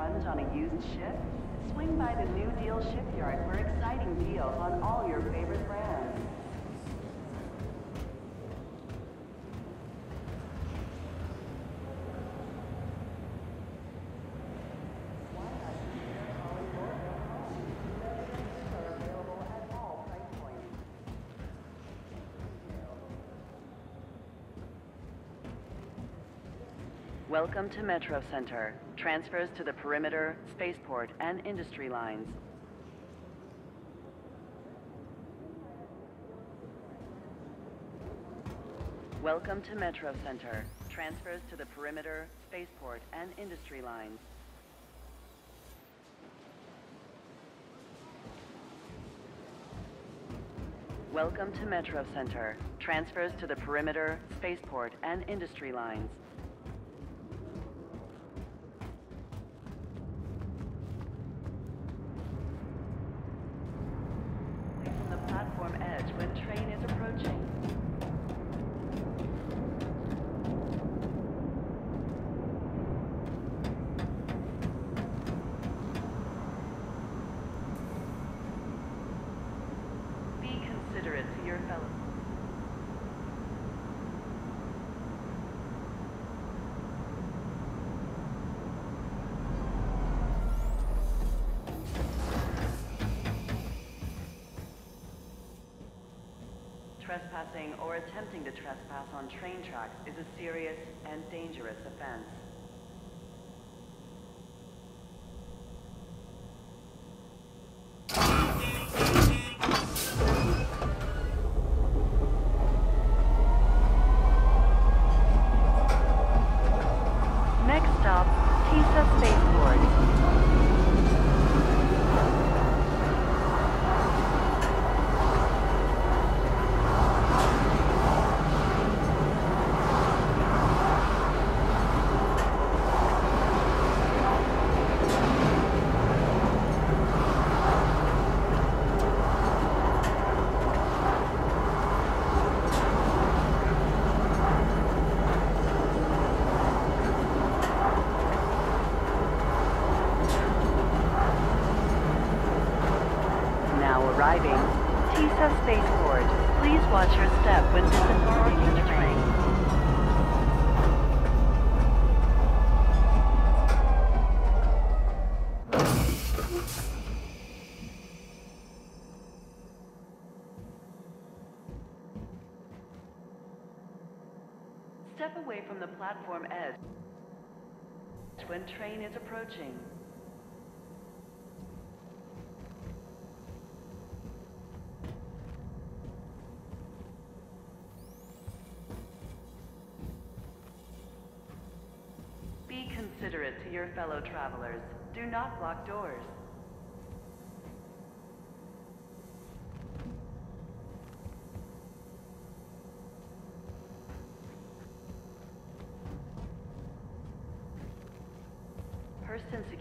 plunge on a used ship? Swing by the New Deal Shipyard for exciting deals on all your favorite Welcome to Metro Center. Transfers to the perimeter, spaceport, and industry lines. Welcome to Metro Center. Transfers to the perimeter, spaceport, and industry lines. Welcome to Metro Center. Transfers to the perimeter, spaceport, and industry lines. From the platform edge when train is approaching. Be considerate to your fellow. Trespassing or attempting to trespass on train tracks is a serious and dangerous offense. Next stop, Teasa Spaceport. Now arriving, Teasa Spaceport. Please watch your step when disembarking the train. Step away from the platform edge when train is approaching. Be considerate to your fellow travelers. Do not block doors.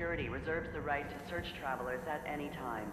Security reserves the right to search travelers at any time.